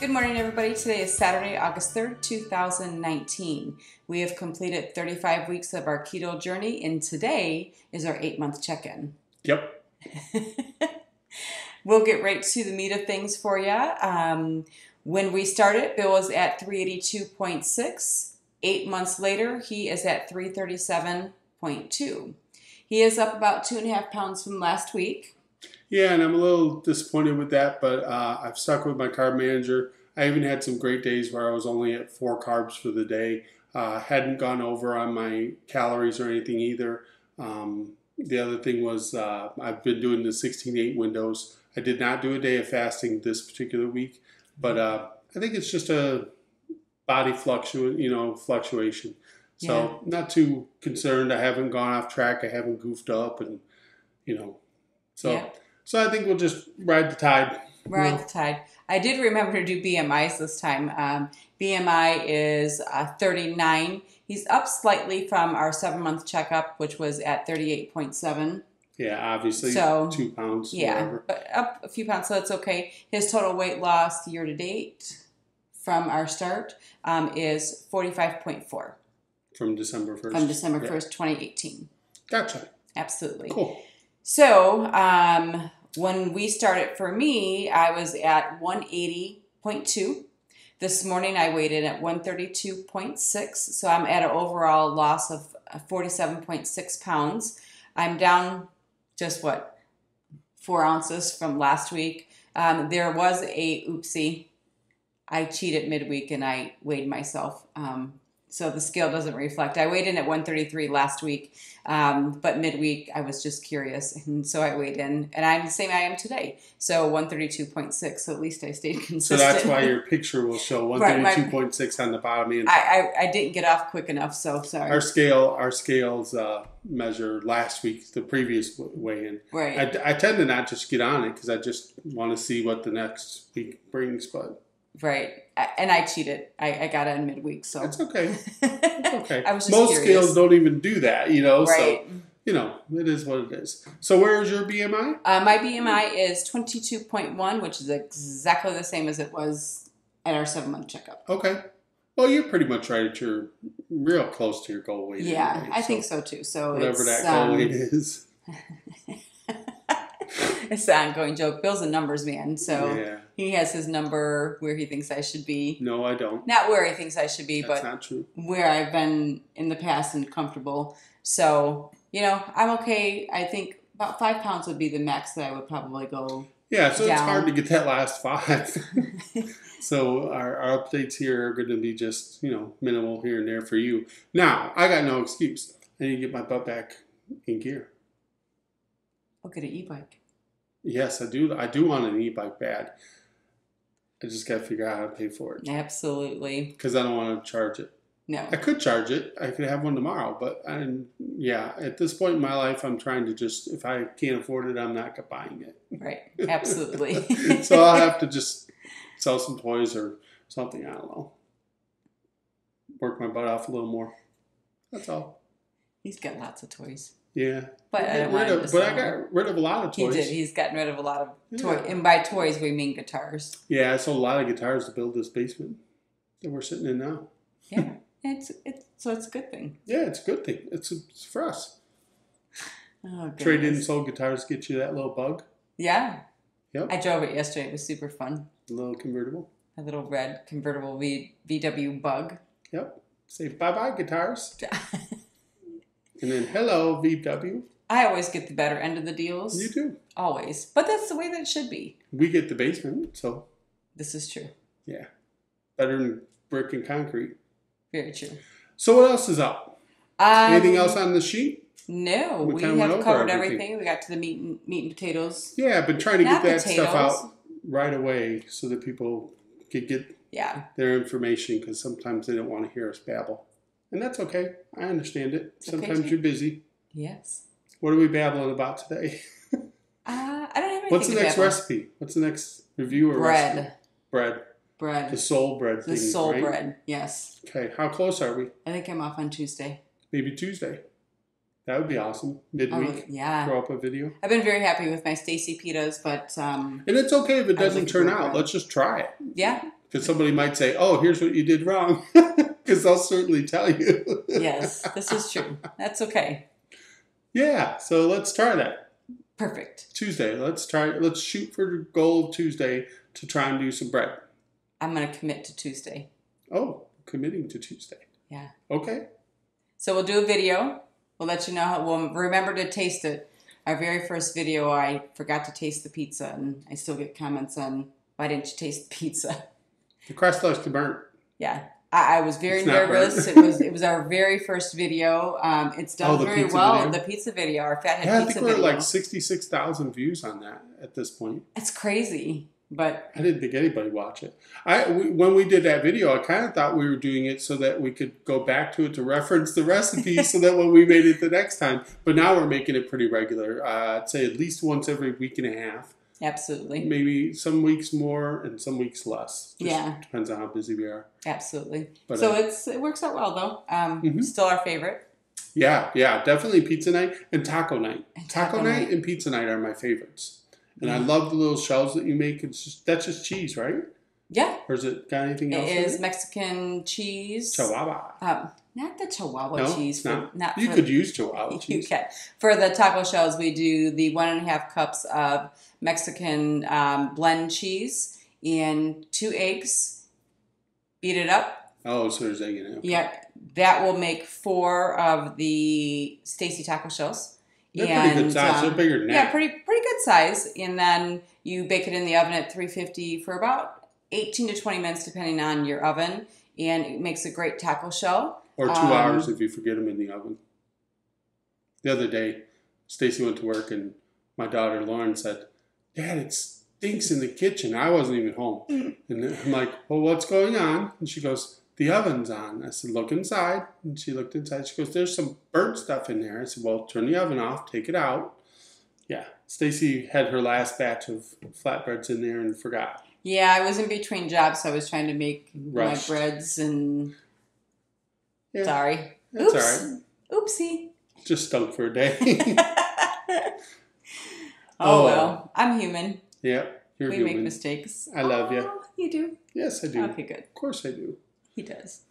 Good morning, everybody. Today is Saturday, August 3rd, 2019. We have completed 35 weeks of our keto journey, and today is our eight month check in. Yep. we'll get right to the meat of things for you. Um, when we started, Bill was at 382.6. Eight months later, he is at 337.2. He is up about two and a half pounds from last week. Yeah, and I'm a little disappointed with that, but uh, I've stuck with my carb manager. I even had some great days where I was only at four carbs for the day. Uh, hadn't gone over on my calories or anything either. Um, the other thing was uh, I've been doing the 16-8 windows. I did not do a day of fasting this particular week, but uh, I think it's just a body fluctuation, you know, fluctuation. So yeah. not too concerned. I haven't gone off track. I haven't goofed up, and you know, so. Yeah so I think we'll just ride the tide. Ride the tide. I did remember to do BMIs this time. Um, BMI is uh, 39. He's up slightly from our seven month checkup, which was at 38.7. Yeah, obviously. So two pounds. Yeah, whatever. but up a few pounds, so that's okay. His total weight loss year to date from our start um, is 45.4. From December 1st. From December 1st, 2018. Gotcha. Absolutely. Cool. So, um, when we started for me, I was at 180.2. This morning I weighed in at 132.6, so I'm at an overall loss of 47.6 pounds. I'm down just what four ounces from last week. Um, there was a oopsie. I cheated midweek and I weighed myself. Um, so the scale doesn't reflect. I weighed in at 133 last week, um, but midweek I was just curious, and so I weighed in, and I'm the same I am today. So 132.6. So at least I stayed consistent. So that's why your picture will show 132.6 right, on the bottom. And I, I, I didn't get off quick enough, so sorry. Our scale our scales uh, measure last week the previous weigh in. Right. I, I tend to not just get on it because I just want to see what the next week brings, but. Right. And I cheated. I, I got it in midweek, so it's okay. It's okay. I was most curious. scales don't even do that, you know. Right. So you know, it is what it is. So where is your BMI? Uh, my BMI is twenty two point one, which is exactly the same as it was at our seven month checkup. Okay. Well, you're pretty much right at your real close to your goal weight. Yeah, anyway, I so think so too. So whatever that goal um, weight is. it's an ongoing joke. Bill's a numbers man, so yeah. he has his number where he thinks I should be. No, I don't. Not where he thinks I should be, That's but where I've been in the past and comfortable. So you know, I'm okay. I think about five pounds would be the max that I would probably go. Yeah, so down. it's hard to get that last five. so our, our updates here are going to be just you know minimal here and there for you. Now I got no excuse. I need to get my butt back in gear. I'll get an e-bike. Yes, I do. I do want an e-bike bad. I just got to figure out how to pay for it. Absolutely. Because I don't want to charge it. No. I could charge it. I could have one tomorrow, but I'm yeah. At this point in my life, I'm trying to just if I can't afford it, I'm not buying it. Right. Absolutely. so I'll have to just sell some toys or something. I don't know. Work my butt off a little more. That's all. He's got lots of toys. Yeah, but I of, but I got rid of a lot of toys. He did. He's gotten rid of a lot of toys, yeah. and by toys we mean guitars. Yeah, I sold a lot of guitars to build this basement that we're sitting in now. Yeah, it's it's so it's a good thing. Yeah, it's a good thing. It's, it's for us. Oh, Trade in sold guitars, get you that little bug. Yeah. Yep. I drove it yesterday. It was super fun. A little convertible. A little red convertible v, VW bug. Yep. Say bye bye guitars. And then hello, VW. I always get the better end of the deals. You do. Always. But that's the way that it should be. We get the basement, so. This is true. Yeah. Better than brick and concrete. Very true. So what else is up? Um, Anything else on the sheet? No, we, we have covered everything. everything. We got to the meat and, meat and potatoes. Yeah, I've been trying to Not get that potatoes. stuff out right away so that people could get yeah. their information because sometimes they don't want to hear us babble. And that's okay. I understand it. Sometimes okay, you're busy. Yes. What are we babbling about today? uh, I don't have anything. What's the next babble. recipe? What's the next review or bread? Recipe? Bread. Bread. The soul bread the thing. Soul right? bread. Yes. Okay. How close are we? I think I'm off on Tuesday. Maybe Tuesday. That would be awesome. Midweek. Oh, yeah. Throw up a video. I've been very happy with my Stacy pitas, but um, and it's okay if it doesn't turn out. Bread. Let's just try it. Yeah. because somebody might say, "Oh, here's what you did wrong," because I'll certainly tell you. yes, this is true. That's okay. Yeah, so let's try that Perfect. Tuesday. Let's try. Let's shoot for the goal Tuesday to try and do some bread. I'm going to commit to Tuesday. Oh, committing to Tuesday. Yeah. Okay. So we'll do a video. We'll let you know how. We'll remember to taste it. Our very first video, I forgot to taste the pizza, and I still get comments on why didn't you taste the pizza? The crust likes to burn. Yeah, I, I was very nervous. it was it was our very first video. Um, it's done Oh, very well. video? The pizza video, our fathead Yeah, I pizza think we're at video. like sixty-six thousand views on that at this point. it's crazy, but I didn't think anybody watch it. I we, when we did that video, I kind of thought we were doing it so that we could go back to it to reference the recipe, so that when we made it the next time. But now we're making it pretty regular. Uh, I'd say at least once every week and a half. Absolutely, Maybe some weeks more and some weeks less. Just Yeah. depends on how busy we are. absolutely. But so uh, it's it works out well though. Um, Mhm. Still our favorite. yeah, yeah, definitely pizza night and taco night. And Taco, taco night, night. and pizza night are my favorites. And I love the little shells that you make. It's just that's just cheese, right? Yeah, Or is it got anything else? it is it? Mexican cheese. Chihuahua. Um, not the Chihuahua No, cheese. For, not. You for, could use Chihuahua You cheese. can. For the taco shells, we do the one and a half cups of Mexican um, blend cheese and two eggs. Beat it up. Oh, so there's egg in it. Okay. Yep, that will make four of the Stacy taco shells. They're pretty good And, size. um, They're bigger than Yeah, that. pretty pretty good size. And then you bake it in the oven at 350 for about 18 to 20 minutes, depending on your oven, and it makes a great taco shell. Or two um, hours if you forget them in the oven. The other day, Stacy went to work and my daughter Lauren said, "Dad, it stinks in the kitchen." I wasn't even home, Mm. and I'm like, "Well, what's going on?" And she goes, "The oven's on." I said, "Look inside." And she looked inside. She goes, "There's some burnt stuff in there." I said, "Well, turn the oven off. Take it out." Yeah, Stacy had her last batch of flatbreads in there and forgot. Yeah, I was in between jobs, so I was trying to make Rushed. my breads and. Yeah. Sorry. That's Oops. all right. Oopsie. Just stunk for a day. oh, Oh. well, I'm human. yeah, you're we human. make mistakes. I love you. Oh, You do? Yes, I do. Okay, good. Of course I do. He does.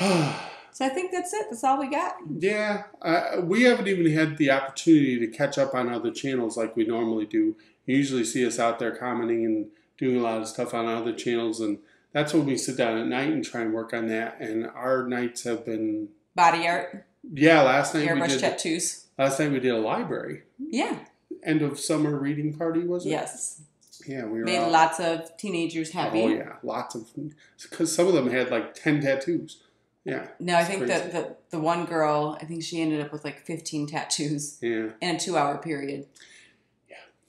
So I think that's it. That's all we got. Yeah. Uh, we haven't even had the opportunity to catch up on other channels like we normally do. You usually see us out there commenting and doing a lot of stuff on other channels, and that's when we sit down at night and try and work on that. And our nights have been, Body art, yeah. Last night we airbrush did. tattoos. Last night we did a library Yeah. end of summer reading party. Was it? Yes. Yeah, we were Made out. lots of teenagers happy. Oh yeah, lots of because some of them had like ten tattoos. Yeah, No, I think that the, the one girl, I think she ended up with like 15 tattoos yeah. in a two hour period.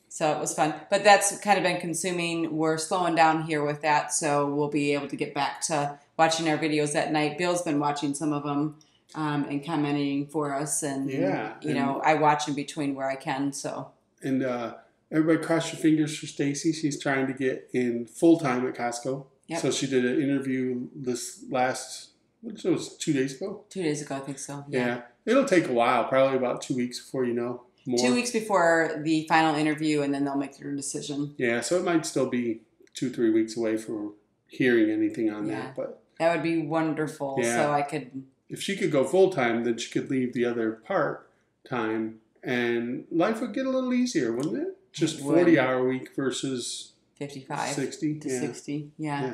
Yeah. So it was fun. But that's kind of been consuming. We're slowing down here with that. So we'll be able to get back to watching our videos at night. Bill's been watching some of them um, and commenting for us. And, Yeah, you know, I watch in between where I can. So And uh, everybody cross your fingers for Stacy. She's trying to get in full time at Costco. Yep. So she did an interview this last, what was it, two days ago? two days ago, I think so. Yeah. It'll take a while, probably about two weeks before you know more. Two weeks before the final interview, and then they'll make their decision. Yeah, so it might still be two, three weeks away from hearing anything on Yeah. that. But That would be wonderful. Yeah. So I could if she could go full time, then she could leave the other part time and life would get a little easier, wouldn't it? Just It would. 40 hour week versus 55 60. to yeah. 60. Yeah. Yeah.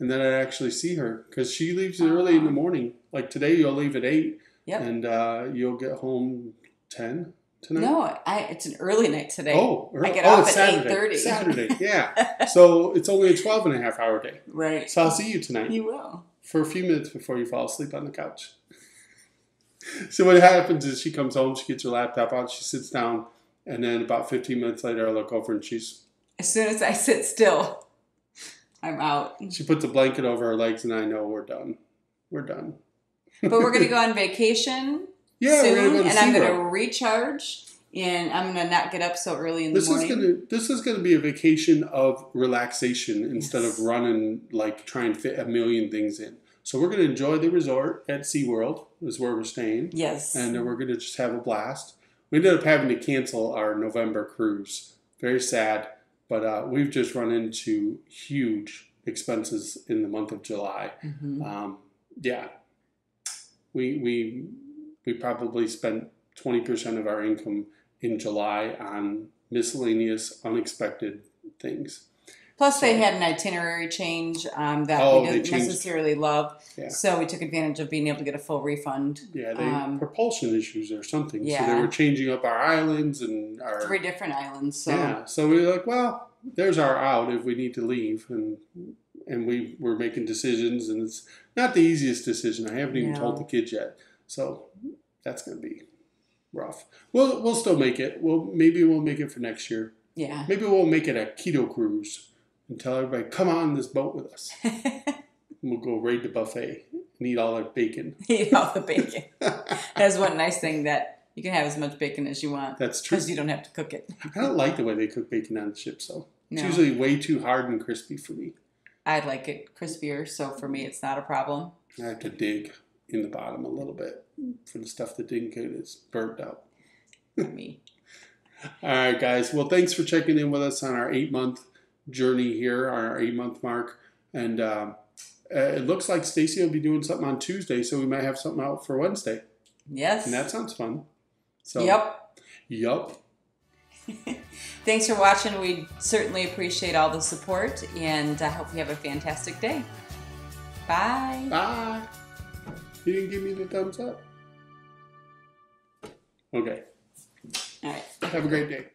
And then I'd actually see her because she leaves early in the morning. Like today, you'll leave at 8 Yep. and uh, you'll get home 10 tonight. No, I, it's an early night today. Oh, I get oh, off it's at Saturday. 8:30. Saturday, yeah. so it's only a 12 and a half hour day. Right. So I'll see you tonight You will. for a few minutes before you fall asleep on the couch. so what happens is she comes home, she gets her laptop out, she sits down, and then about 15 minutes later, I look over and she's As soon as I sit still, I'm out. she puts a blanket over her legs, and I know we're done. We're done. But we're going to go on vacation Yeah, soon, gonna go and I'm going to recharge, and I'm going to not get up so early in the This is morning. gonna this is gonna be a vacation of relaxation instead Yes. of running like trying to fit a million things in. So we're gonna enjoy the resort at SeaWorld is where we're staying. Yes. And then we're gonna just have a blast. We ended up having to cancel our November cruise. Very sad. But uh, we've just run into huge expenses in the month of July. Mhm. Um, yeah, we we we probably spent twenty percent of our income in July on miscellaneous, unexpected things. Plus, they had an itinerary change um, that Oh, we didn't necessarily love, Yeah. so we took advantage of being able to get a full refund. Yeah, they Um, propulsion issues or something. So they were changing up our islands and our Three different islands, so yeah. So we were like, well, there's our out if we need to leave, and and we were making decisions, and it's not the easiest decision. I haven't even told the kids yet, so that's gonna be rough. We'll we'll still make it. We'll maybe we'll make it for next year. yeah. Maybe we'll make it a keto cruise and tell everybody come on this boat with us. And we'll go raid the buffet and eat all our bacon. Eat all the bacon. That's one nice thing that you can have as much bacon as you want That's true. because you don't have to cook it. I don't like the way they cook bacon on the ships, though. It's usually way too hard and crispy for me. I like it crispier, so for me, it's not a problem. I have to dig in the bottom a little bit for the stuff that didn't get is burnt out. For me, All right, guys. Well, thanks for checking in with us on our eight month journey here, our eight month mark. And um, uh, it looks like Stacy will be doing something on Tuesday, so we might have something out for Wednesday. yes. And that sounds fun. So, Yep. Yep. Thanks for watching. We certainly appreciate all the support, and I hope you have a fantastic day. Bye. Bye. You didn't give me the thumbs up. Okay. All right. Have a great day.